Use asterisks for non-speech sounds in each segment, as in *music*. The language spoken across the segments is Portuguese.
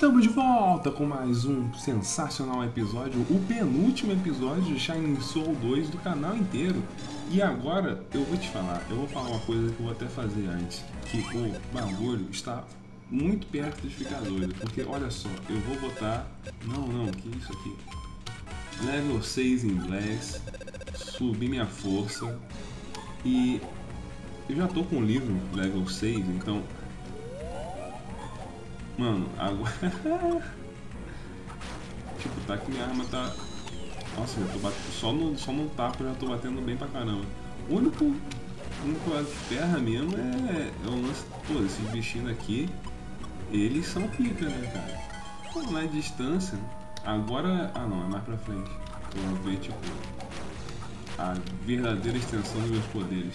Estamos de volta com mais um sensacional episódio, o penúltimo episódio de Shining Soul 2 do canal inteiro. E agora eu vou te falar, eu vou falar uma coisa que eu vou até fazer antes, que o bagulho está muito perto de ficar doido, porque olha só, eu vou botar, não, não, que isso aqui, level 6 em Blast, subir minha força e eu já tô com o livro level 6, então Mano, agora. *laughs* tipo, tá que minha arma tá. Nossa, eu tô batendo. Só no, só no tapa já tô batendo bem pra caramba. O único. único terra mesmo é, é o lance. Pô, esses bichinhos aqui. Eles são pica, né, cara? Pô, na distância. Agora. Ah não, é mais pra frente. Vou ver, tipo. A verdadeira extensão dos meus poderes.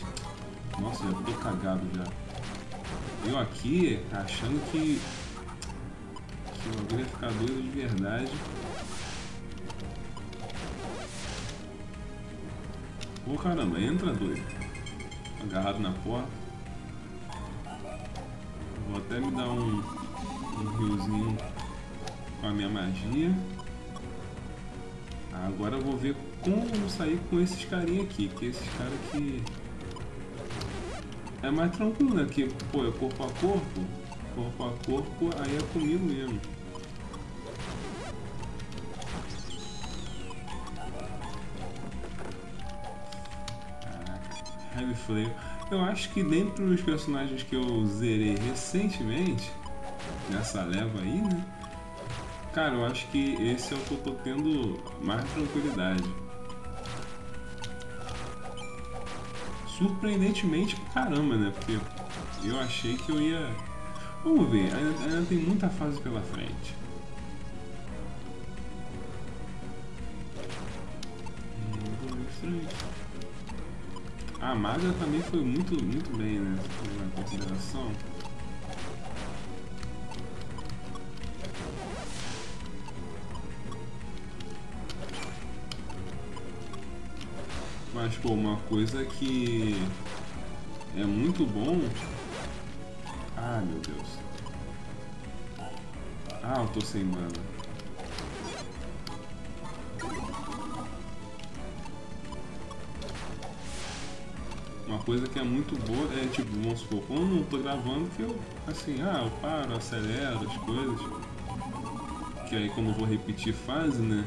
Nossa, já tô cagado já. Eu aqui achando que o bagulho ia ficar doido de verdade. Ô oh, caramba, entra doido. Agarrado na porta. Vou até me dar um, um riozinho com a minha magia. Agora eu vou ver como sair com esses carinha aqui, que esses caras que é mais tranquilo, né? Que, pô, é corpo a corpo, corpo a corpo, aí é comigo mesmo. Eu acho que dentre os personagens que eu zerei recentemente, nessa leva aí, né? Cara, eu acho que esse é o que eu tô tendo mais tranquilidade. Surpreendentemente caramba, né? Porque eu achei que eu ia... Vamos ver, ainda, ainda tem muita fase pela frente. Um, dois, três... A maga também foi muito, muito bem, né? Na consideração. Mas, pô, uma coisa que é muito bom... Ah, meu Deus. Ah, eu tô sem mana. Coisa que é muito boa é, tipo, vamos supor, quando eu tô gravando, que eu, assim, ah, eu paro, acelero as coisas. Que aí quando eu vou repetir fase, né?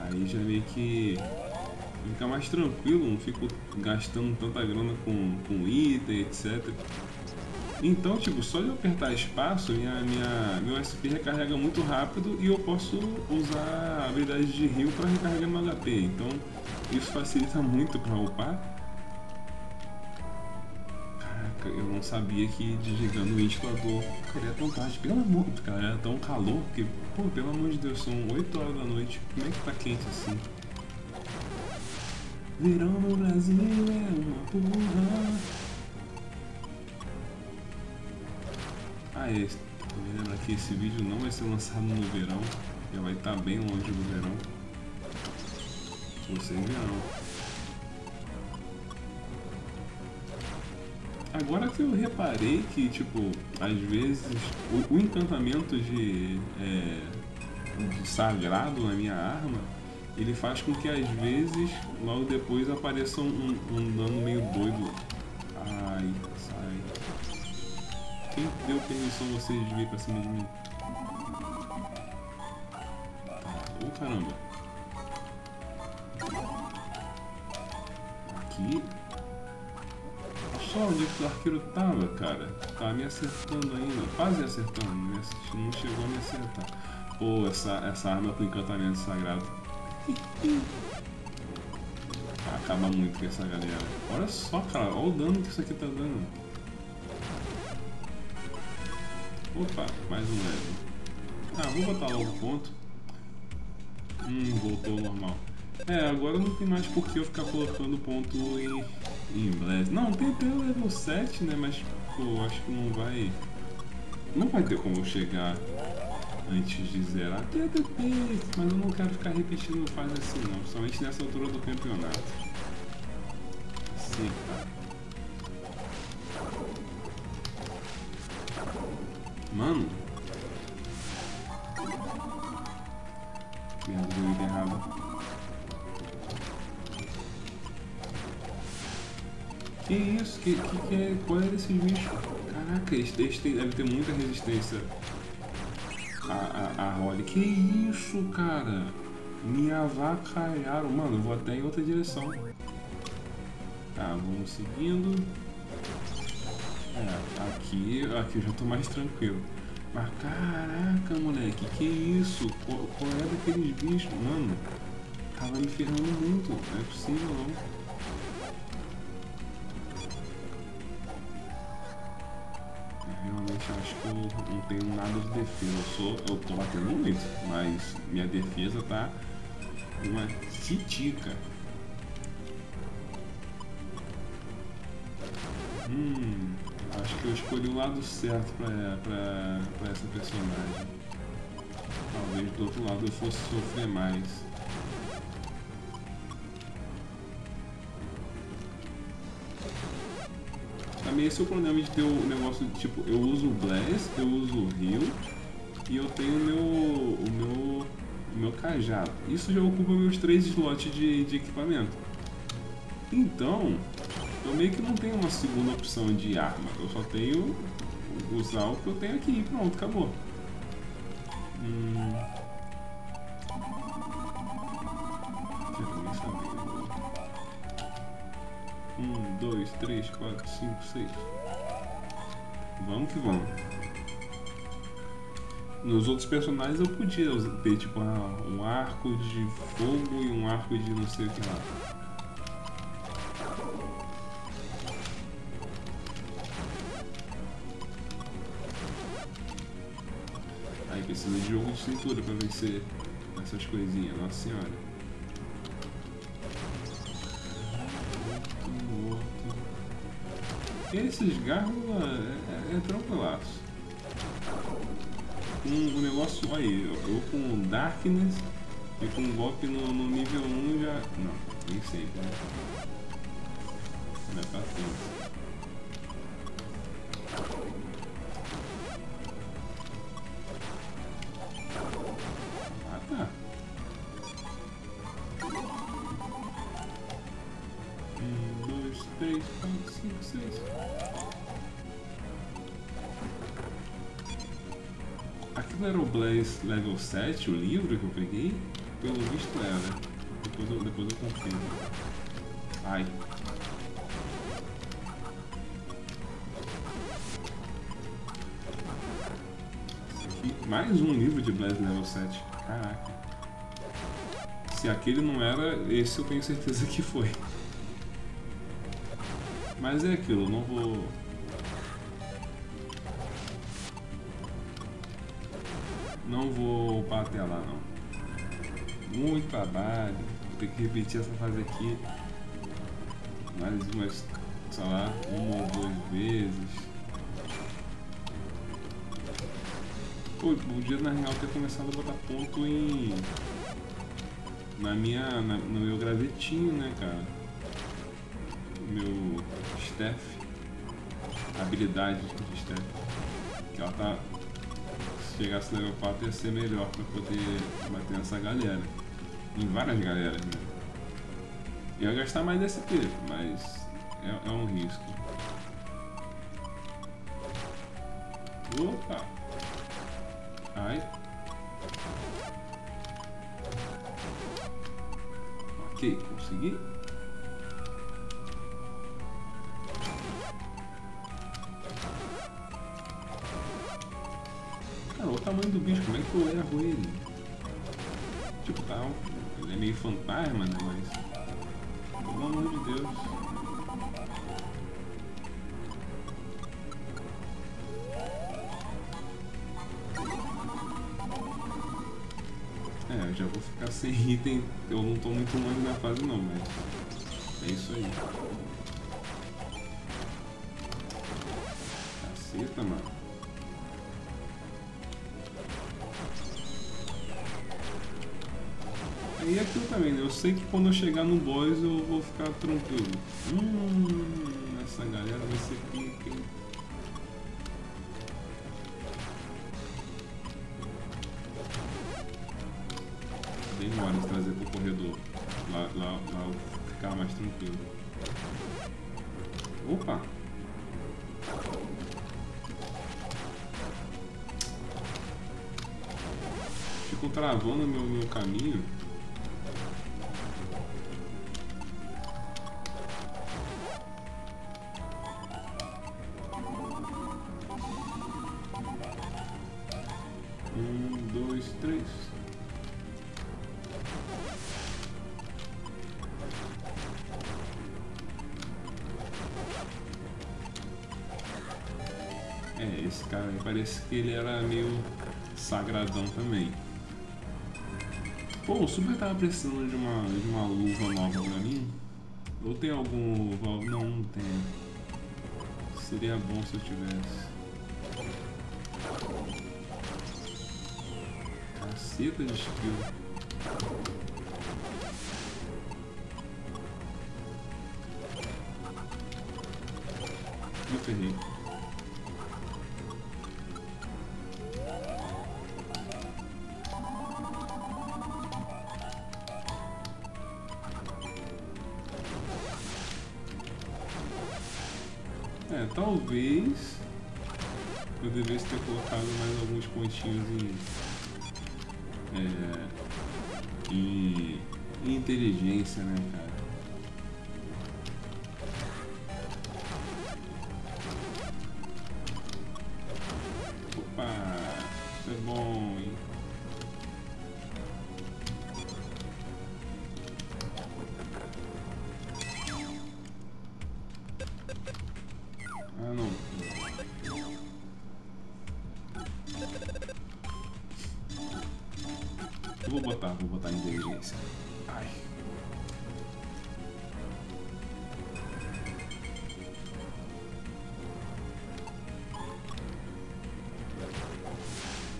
Aí já meio que fica mais tranquilo, não fico gastando tanta grana com, com item, etc. Então, tipo, só de eu apertar espaço, minha, minha, meu SP recarrega muito rápido e eu posso usar a habilidade de heal para recarregar meu HP. Então, isso facilita muito para upar. Eu não sabia que desligando o ventilador ficaria tão tarde. Pelo amor, cara, era tão calor que, pô, pelo amor de Deus, são 8 horas da noite. Como é que tá quente assim? Verão no Brasil é uma porra. Ah, é. Lembrando que esse vídeo não vai ser lançado no verão. Já vai estar tá bem longe do verão. Vocês verão. Agora que eu reparei que, tipo, às vezes o, o encantamento de, é, de sagrado na minha arma, ele faz com que às vezes, logo depois, apareça um, um dano meio doido. Ai, sai. Quem deu permissão a vocês de vir pra cima de mim? Ô oh, caramba. Aqui só onde o arqueiro tava, cara. Tá me acertando ainda. Quase acertando. Não chegou a me acertar. Pô, essa, essa arma com encantamento sagrado. Acaba muito com essa galera. Olha só, cara. Olha o dano que isso aqui tá dando. Opa, mais um leve. Ah, vou botar logo o ponto. Hum, voltou ao normal. É, agora não tem mais por que eu ficar colocando ponto em, em Blast. Não, tem até level 7, né? Mas, pô, acho que não vai... Não vai ter como chegar antes de zerar. Até depois, mas eu não quero ficar repetindo fase assim não. Principalmente nessa altura do campeonato. Sim, tá. Mano. Que? Qual é desse bicho? Caraca, eles, eles têm, devem ter muita resistência a, a, a Holly. Que isso, cara? Me avacalharam. Mano, eu vou até em outra direção. Tá, vamos seguindo. É, aqui, aqui eu já tô mais tranquilo. Mas caraca, moleque, que isso? Qual, qual é daqueles bichos? Mano, tava me ferrando muito. Não é possível não. Acho que eu não tenho nada de defesa. Eu sou. Eu tô batendo muito, mas minha defesa tá uma titica. Hum, acho que eu escolhi o lado certo pra, pra, pra essa personagem. Talvez do outro lado eu fosse sofrer mais. Também esse é o problema de ter o negócio tipo, eu uso o Blast, eu uso o Rio e eu tenho o meu. o meu. o meu cajado. Isso já ocupa meus três slots de, de equipamento. Então, eu meio que não tenho uma segunda opção de arma. Eu só tenho usar o que eu tenho aqui. Pronto, acabou. Hum... Um, dois, três, quatro, cinco, seis. Vamos que vamos. Nos outros personagens eu podia ter tipo um arco de fogo e um arco de não sei o que lá. precisa de jogo de cintura pra vencer essas coisinhas, nossa senhora. Esses gárgulas é, é, tranquilaço. Um, um negócio, aí, eu, eu com Darkness e com um golpe no, no nível 1 já. Não, nem sei, né? Não é pra tanto. Level 7, o livro que eu peguei? Pelo visto era. Depois eu, depois eu confio. Ai. Aqui, mais um livro de Blaze Level 7. Caraca. Se aquele não era, esse eu tenho certeza que foi. Mas é aquilo, não vou Não vou bater lá não. Muito trabalho. Vou ter que repetir essa fase aqui. Mais umas, sei lá, uma ou duas vezes. Pô, podia na real ter começado a botar ponto em. Na minha. Na, no meu gravetinho, né, cara? Meu staff. Habilidade de staff. Que ela tá chegasse level 4 ia ser melhor pra poder bater nessa galera. Em várias galeras, né? Ia gastar mais SP, mas é, é um risco. Opa! Ai. Ok, consegui. O tamanho do bicho, como é que eu erro ele? Tipo, tá, ele é meio fantasma, né, mas... Pelo amor de Deus. É, eu já vou ficar sem item, eu não tô muito longe na fase não, mas... É isso aí. Caceta, mano. Eu sei que quando eu chegar no boss eu vou ficar tranquilo. Hum, essa galera vai ser pica, hein? Demora de trazer pro corredor. Lá, lá, lá eu ficar mais tranquilo. Opa! Fico travando meu, meu caminho. Que ele era meio sagradão também. Pô, o Super tava precisando de uma, de uma luva nova pra mim. Ou tem algum. Não, não tem. Seria bom se eu tivesse. Caceta de skill. Me ferrei. Talvez eu devesse ter colocado mais alguns pontinhos em, é, em, em inteligência, né, cara? Vou botar, vou botar inteligência. Ai.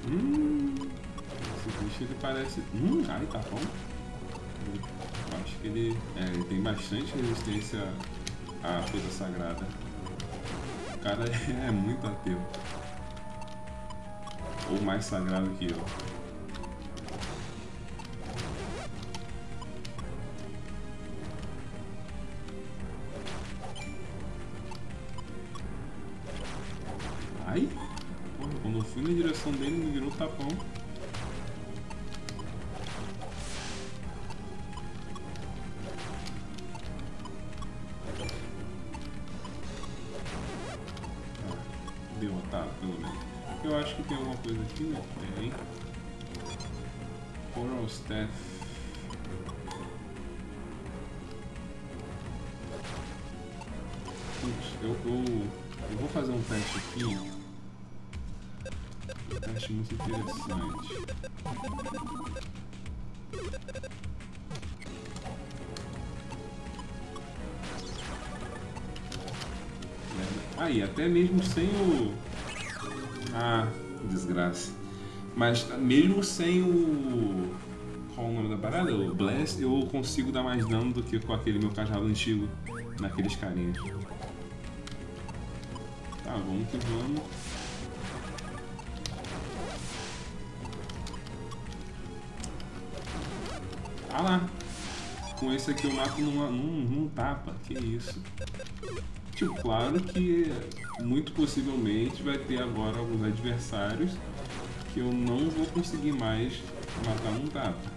Hum, esse bicho ele parece. Hum, ai, tá bom. Eu acho que ele, é, ele tem bastante resistência à coisa sagrada. O cara *laughs* é muito ateu. Ou mais sagrado que eu. Derrotado, pelo menos. Eu acho que tem alguma coisa aqui, né? Tem. Coral Staff. Putz, eu, eu, eu vou fazer um teste aqui. Teste muito interessante. Aí, até mesmo sem o. Ah, desgraça. Mas mesmo sem o. Qual o nome da parada? O Blast, eu consigo dar mais dano do que com aquele meu cajado antigo naqueles carinhas. Tá, vamos que vamos. Ah lá! Com esse aqui eu mato numa, num, num tapa, que isso. Tipo, claro que muito possivelmente vai ter agora alguns adversários que eu não vou conseguir mais matar num tapa.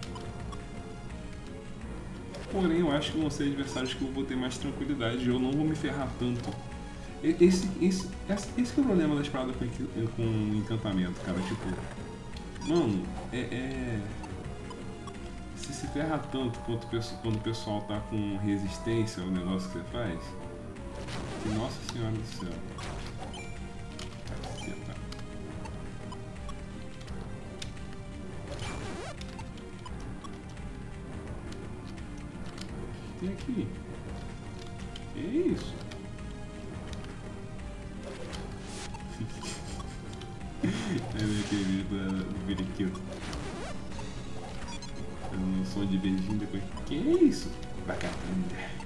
Porém, eu acho que vão ser adversários que eu vou ter mais tranquilidade e eu não vou me ferrar tanto. Esse, esse, esse, é o problema da espada com, encantamento, cara. Tipo, mano, é, é. Se ferra tanto quanto quando o pessoal tá com resistência ao negócio que você faz. Nossa senhora do céu. Caceta. Tem aqui? Que isso? *laughs* É meu querido do periquito. Um som de beijinho depois. Que isso? Vagabunda.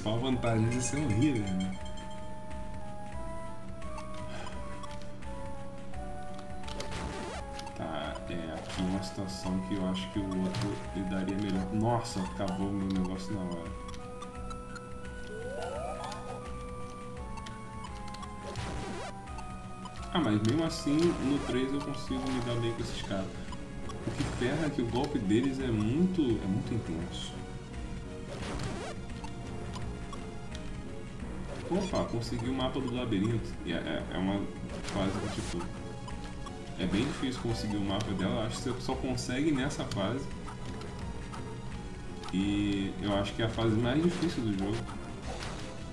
Principal vantagem de ser um healer, né? Tá, é aqui uma situação que eu acho que o outro lidaria melhor. Nossa, acabou o meu negócio na hora. Ah, mas mesmo assim, no 3 eu consigo lidar bem com esses caras. O que ferra é que o golpe deles é muito, é muito intenso. Opa, consegui o mapa do labirinto. É, é, é uma fase que, tipo... É bem difícil conseguir o mapa dela. Acho que você só consegue nessa fase. E eu acho que é a fase mais difícil do jogo.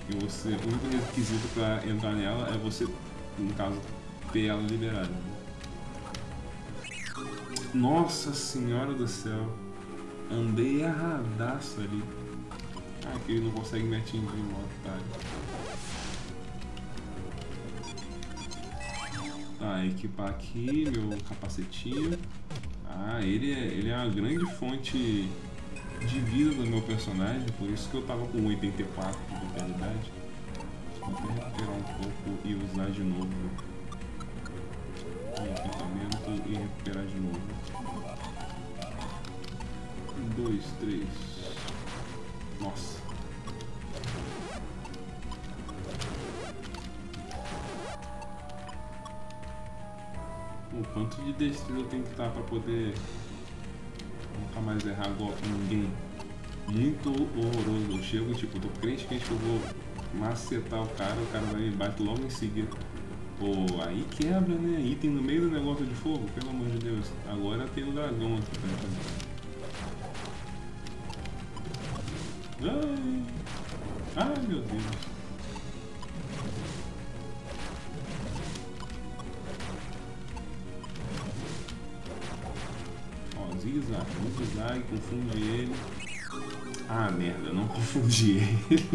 E você, o único requisito para entrar nela é você, no caso, ter ela liberada. Nossa senhora do céu. Andei erradaço ali. Ah, que ele não consegue me atingir, otário. Tá, equipar aqui meu capacetinho. Ah, ele é, ele é uma grande fonte de vida do meu personagem, por isso que eu tava com 84 de vitalidade. Vou até recuperar um pouco e usar de novo o equipamento e recuperar de novo. Um, dois, três. Nossa. O quanto de destreza tem que estar para poder nunca mais errar golpe em ninguém. Muito horroroso. Eu chego, tipo, tô crente que eu vou macetar o cara, o cara vai me bater logo em seguida. Pô, aí quebra, né? Item no meio do negócio de fogo, pelo amor de Deus. Agora tem o dragão aqui pra Ai, ai meu Deus. Zigue-zague, confunde ele. Ah, merda, não *laughs* confundi ele.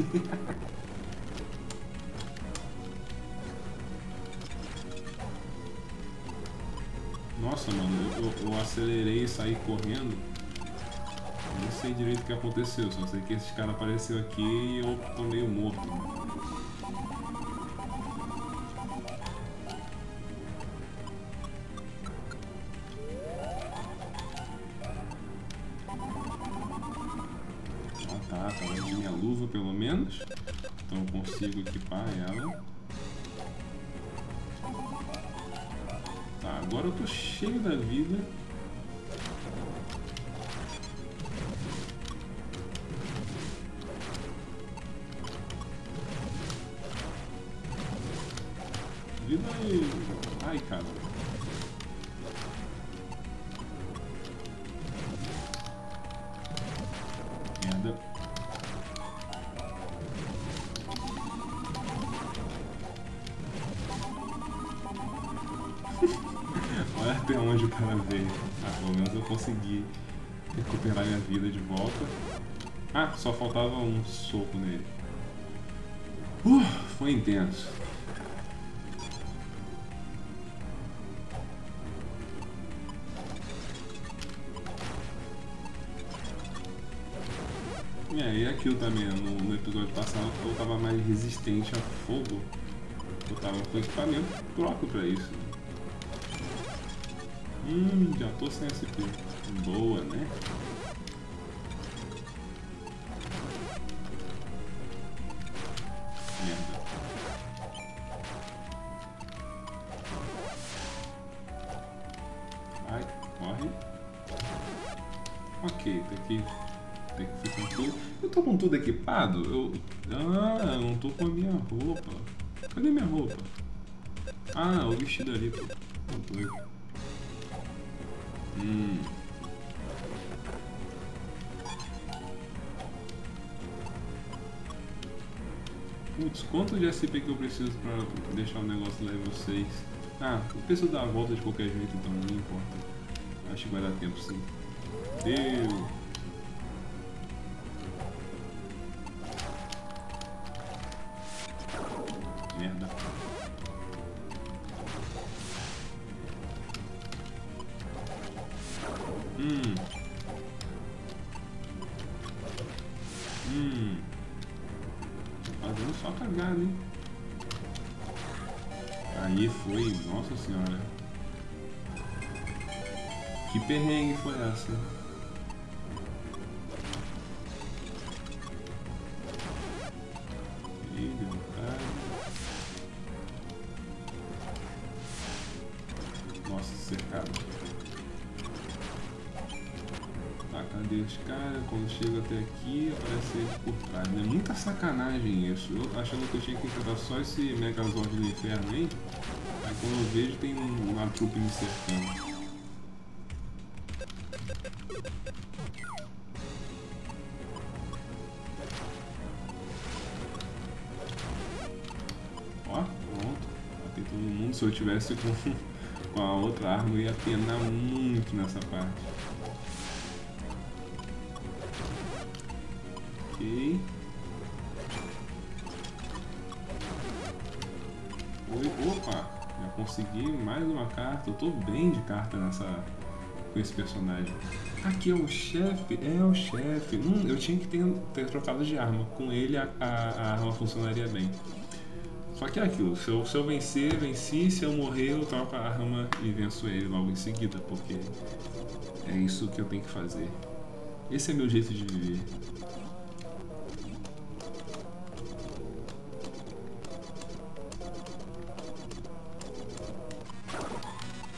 Nossa, mano, eu, eu acelerei e saí correndo. não sei direito o que aconteceu, só sei que esse cara apareceu aqui e eu tô meio morto. Ah tô cheio da vida. Vida e... Ai, cara. Merda. Olha *laughs* até onde o cara veio. Ah, pelo menos eu consegui recuperar minha vida de volta. Ah, só faltava um soco nele. Uh, foi intenso. E aquilo também, no, no episódio passado eu tava mais resistente a fogo. Eu tava com equipamento próprio pra isso. Hum, já tô sem SP. Boa, né? Merda. Ai, morre. Ok, tem que, tem que ficar com tudo. Eu tô com tudo equipado? Eu... Ah, eu não tô com a minha roupa. Cadê minha roupa? Ah, o vestido ali, pô. Hum. Putz, quanto de SP que eu preciso pra deixar o negócio level 6? Ah, eu preciso dar a volta de qualquer jeito, então não importa. Acho que vai dar tempo sim. Deu! Perrengue foi essa? Nossa, cercado. Tá, cadê os caras? Quando chega até aqui, aparece eles por trás. É muita sacanagem isso. Eu achando que eu tinha que enfrentar só esse Megazord do inferno aí. Aí quando eu vejo tem uma trupe me cercando. Se eu tivesse com, com a outra arma, eu ia penar muito nessa parte. Ok. Oi, opa! Já consegui mais uma carta. Eu tô bem de carta nessa com esse personagem. Aqui é o chefe? É o chefe. Hum, eu tinha que ter, ter trocado de arma. Com ele a, a, a arma funcionaria bem. Só que é aquilo, se eu, se eu vencer, venci, se eu morrer, eu troco a arma e venço ele logo em seguida, porque é isso que eu tenho que fazer. Esse é meu jeito de viver.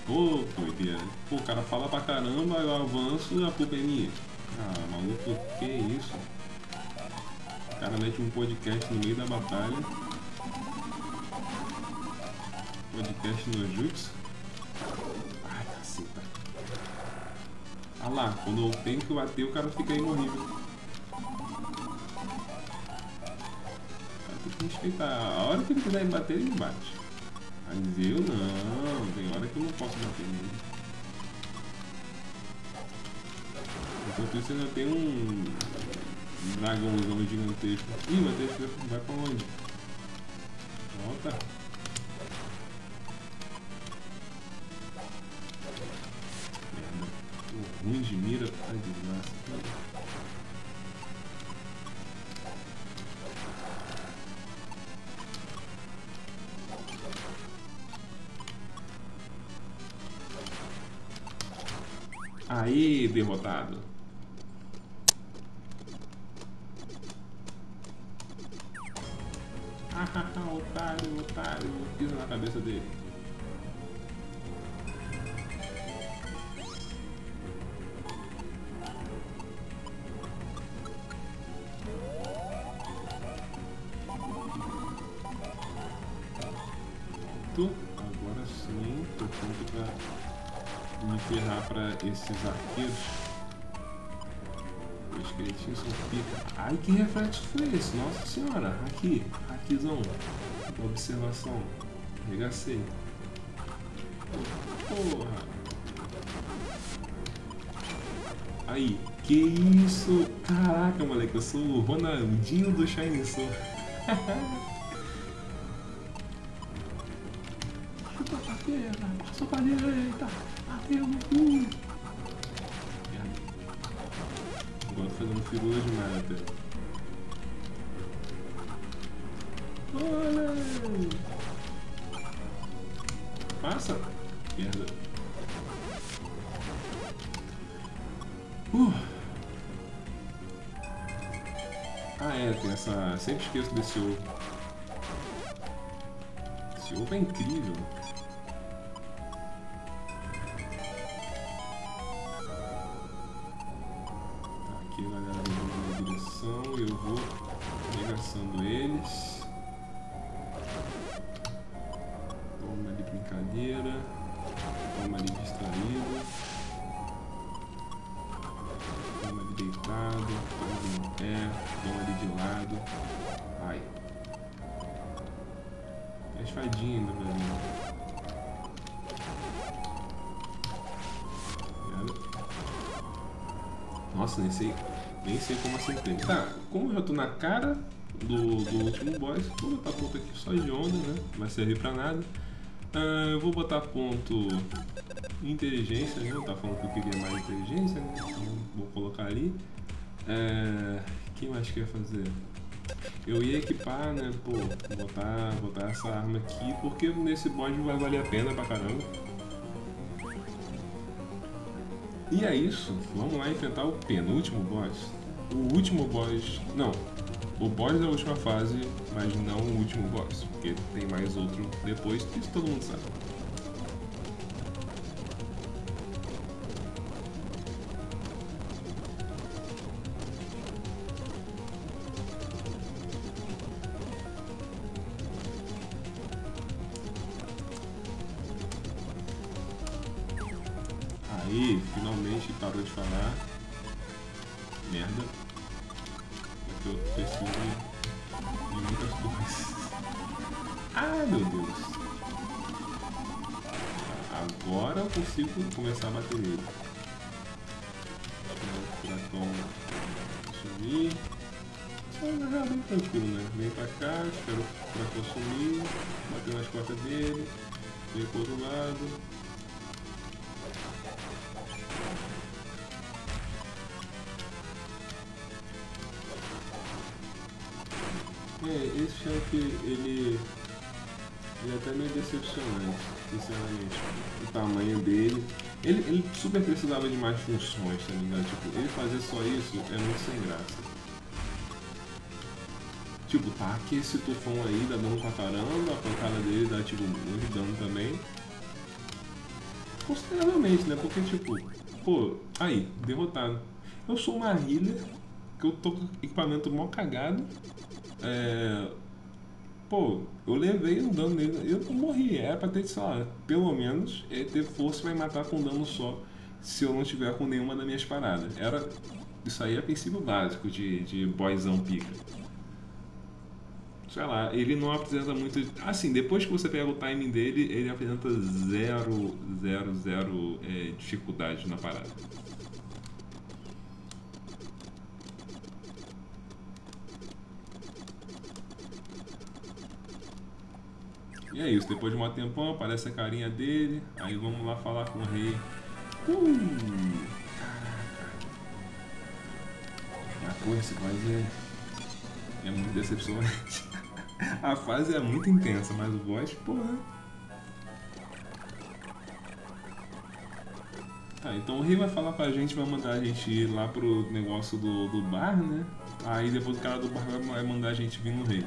Ô, oh, doideira. Pô, o cara fala pra caramba, eu avanço e a culpa é minha. Ah, maluco, que isso? O cara mete um podcast no meio da batalha. Podcast no Jutsu. Ai, caceta. Ah lá, quando eu tenho que bater, o cara fica imorrível. Tem que respeitar. A hora que ele quiser bater, ele bate. Mas eu não, tem hora que eu não posso bater nele. Enquanto isso ainda tem um dragãozão gigantesco. Ih, ter vai pra onde? Volta. Ruim de mira, tá desgraça. Aí, derrotado. Ah, *laughs* otário, otário, piso na cabeça dele. Agora sim, tô pronto pra me ferrar pra esses arqueiros. Os esqueletinhos são pica. Ai, que reflexo foi esse? Nossa senhora. Aqui, aquizão. Observação. Regacei. Porra. Aí, que isso? Caraca, moleque, eu sou o Ronaldinho do Shine Soul. *laughs* passou pra direita, bateu no cu. Agora fazendo figura de nada. Olha! Passa! Merda. Uh. Ah é, tem essa. Sempre esqueço desse ovo. Esse ovo é incrível. Servir pra nada. Uh, eu vou botar ponto inteligência, né? Eu tava falando que eu queria mais inteligência, né? Então vou colocar ali. Uh, quem mais quer fazer? Eu ia equipar, né, pô, botar, botar essa arma aqui, porque nesse boss vai valer a pena pra caramba. E é isso, vamos lá enfrentar o penúltimo boss. O último boss, não, o boss da última fase, mas não o último boss, porque tem mais outro depois, isso todo mundo sabe. Ah, meu Deus. Agora eu consigo começar a bater nele. Furacão sumir. Só é bem tranquilo, né? Vem pra cá, espero o furacão sumir, bater nas costas dele, vem pro outro lado. É, esse chefe, ele, ele é até meio decepcionante, sinceramente. O tamanho dele. Ele, ele super precisava de mais funções, tá ligado? Tipo, ele fazer só isso é muito sem graça. Tipo, tá aqui esse tufão aí dá dano pra caramba, a pancada dele dá tipo muito dano também. Consideravelmente, né? Porque tipo, pô, aí, derrotado. Eu sou uma healer, que eu tô com equipamento mó cagado, é, pô, eu levei um dano nele, eu não morri, é pra ter, sei lá, pelo menos é ter força me matar com um dano só, se eu não tiver com nenhuma das minhas paradas. Era, isso aí é princípio básico de, de boyzão pica. Sei lá, ele não apresenta muito. Assim, depois que você pega o timing dele, ele apresenta zero, zero, zero é, dificuldade na parada. E é isso, depois de um tempão aparece a carinha dele, aí vamos lá falar com o rei. Uh! Caraca! A esse boss é, é muito decepcionante. *laughs* a fase é muito intensa, mas o boss, porra. Tá, então o rei vai falar pra gente, vai mandar a gente ir lá pro negócio do, do bar, né? Aí depois o cara do bar vai mandar a gente vir no rei.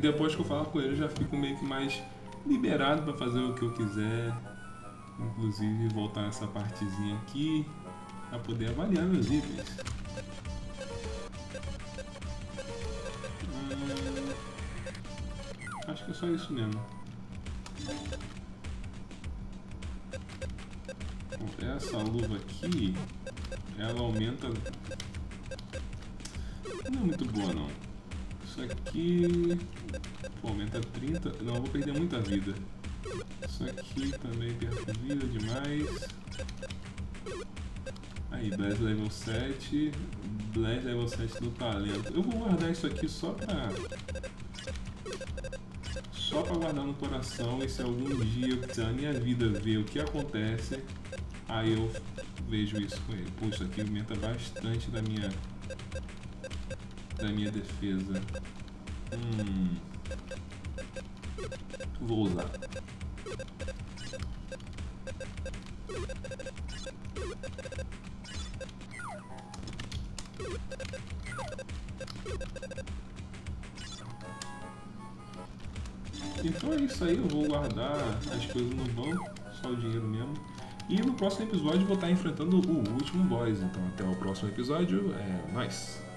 Depois que eu falar com ele, eu já fico meio que mais liberado para fazer o que eu quiser. Inclusive voltar essa partezinha aqui para poder avaliar meus itens. Hum, acho que é só isso mesmo. essa luva aqui, ela aumenta... Não é muito boa não. Isso aqui... Pô, aumenta 30... Não, eu vou perder muita vida. Isso aqui também perco vida demais. Aí, Blaze level 7. Blaze level 7 do talento. Eu vou guardar isso aqui só pra... Só pra guardar no coração e se algum dia eu quiser na minha vida ver o que acontece, Aí eu vejo isso com ele. Pô, isso aqui aumenta bastante da minha da minha defesa. Hum. Vou usar. Então é isso aí, eu vou guardar as coisas no banco, só o dinheiro mesmo. E no próximo episódio vou estar enfrentando o último boss. Então até o próximo episódio. É nóis!